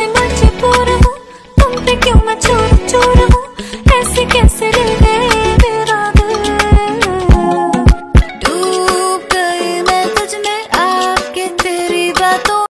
से मजबूर हूँ। तुम पे क्यों मैं चोर चोर हूँ? ऐसे कैसे दिल